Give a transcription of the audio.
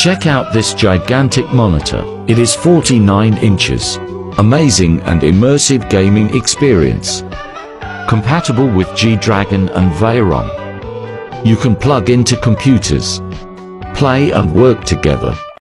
Check out this gigantic monitor. It is 49 inches. Amazing and immersive gaming experience. Compatible with G-Dragon and Veyron. You can plug into computers, play and work together.